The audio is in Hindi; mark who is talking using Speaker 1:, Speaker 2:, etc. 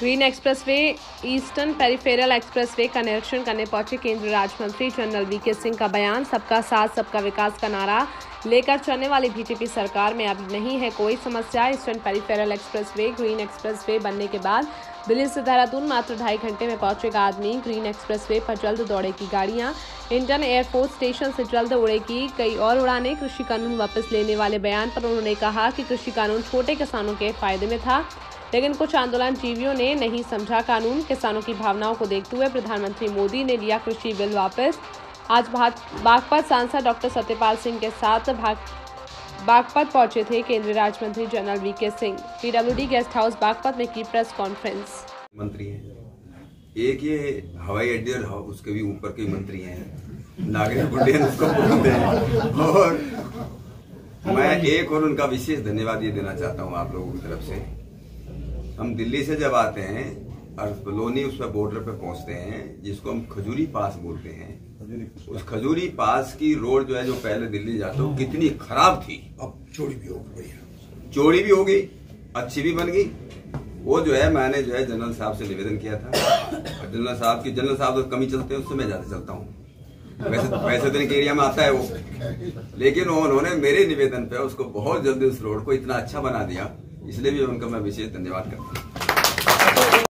Speaker 1: Green expressway, eastern peripheral expressway का निरीक्षण करने पहुँचे केंद्रीय राज्य मंत्री जनरल वीके सिंह का बयान, सबका साथ, सबका विकास का नारा लेकर चलने वाली बीजेपी सरकार में अब नहीं है कोई समस्या। Eastern peripheral expressway, green expressway बनने के बाद दिल्ली से देहरादून मात्र ढाई घंटे में पहुंचेगा आदमी। ग्रीन एक्सप्रेसवे पर जल्द दौड़ेगी गाड़ियाँ। इंडियन एयरफोर्स स्टेशन से जल्द उड़ेगी। कई और उड़ानें कृषि कानून वापस लेने वाले बयान पर उन्होंने कहा कि कृषि कानून छोटे किसानों के फ़ायदे में था। लेकिन कुछ आंदोलन जीवियों ने नहीं समझा कानून। किसानों की भावनाओं को देखते हुए प्रधानमंत्री मोदी ने लिया कृषि बिल वापस। आज बागपत सांसद डॉक्टर सत्यपाल सिंह के साथ बागपत पहुँचे थे केंद्रीय राज्य मंत्री general V K Singh. PWD guest house Baghpat में की प्रेस कॉन्फ्रेंस।
Speaker 2: मंत्री हैं। एक ये हवाई अड्डे और उसके भी ऊपर के मंत्री हैं। नागरिक उड्डयन उसको बोलते हैं। और मैं एक और उनका विशेष धन्यवाद ये देना चाहता हूँ आप लोगों की तरफ़ से। हम दिल्ली से जब आते हैं और लोनी उस पर बॉर्डर पे पहुँचते हैं जिसको हम खजूरी पास बोलते हैं। उस खजूरी पास की रोड जो है जो पहले दिल्ली जाते हो कितनी खराब थी।
Speaker 3: अब चौड़ी भी हो गई
Speaker 2: चौड़ी भी हो गई अच्छी भी बन गई। वो जो है मैंने जो है जनरल साहब से निवेदन किया था। जनरल साहब की जनरल साहब तो कमी चलते हैं उससे मैं ज़्यादा चलता हूँ। वैसे वैसे तो इनके एरिया में आता है वो। लेकिन उन्होंने मेरे निवेदन पे उसको बहुत जल्दी उस रोड को इतना अच्छा बना दिया इसलिए भी उनका मैं विशेष धन्यवाद करता हूँ।